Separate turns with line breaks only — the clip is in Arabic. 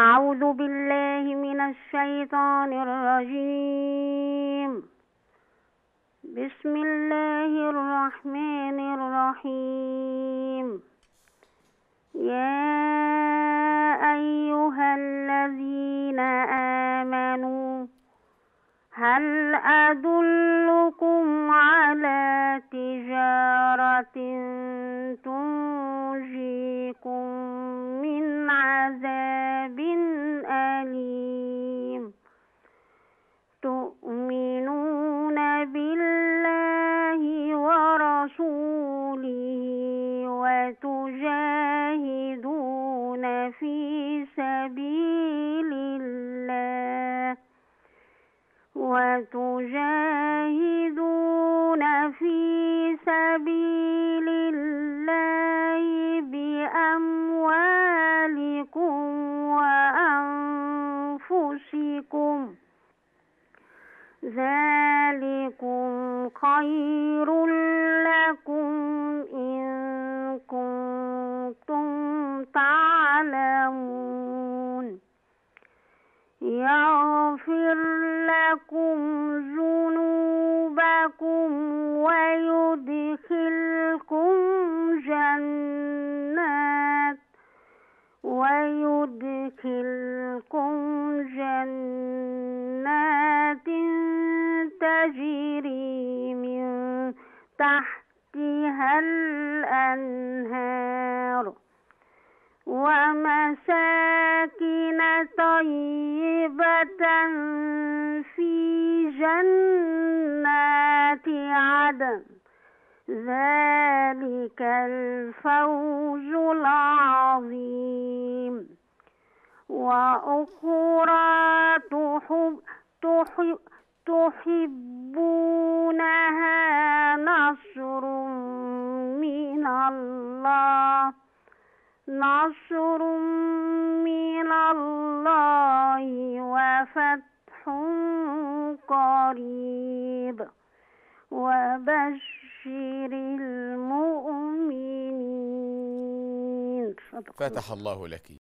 أعوذ بالله من الشيطان الرجيم. بسم الله الرحمن الرحيم. يا أيها الذين آمنوا هل أدلكم على تجارة في سبيل الله وتجاهدون في سبيل الله بأموالكم وأنفسكم. ذلكم خير لكم. لكم ذنوبكم ويدخلكم جنات ويدخلكم جنات تجري من تحتها الأنهار ومساكن طيبة في جنات عدن. ذلك الفوز العظيم. وأخرى تحب تحب تحبونها نصر من الله. نصر من الله وفتح قريب. وبشر المؤمنين.
فتح الله لك.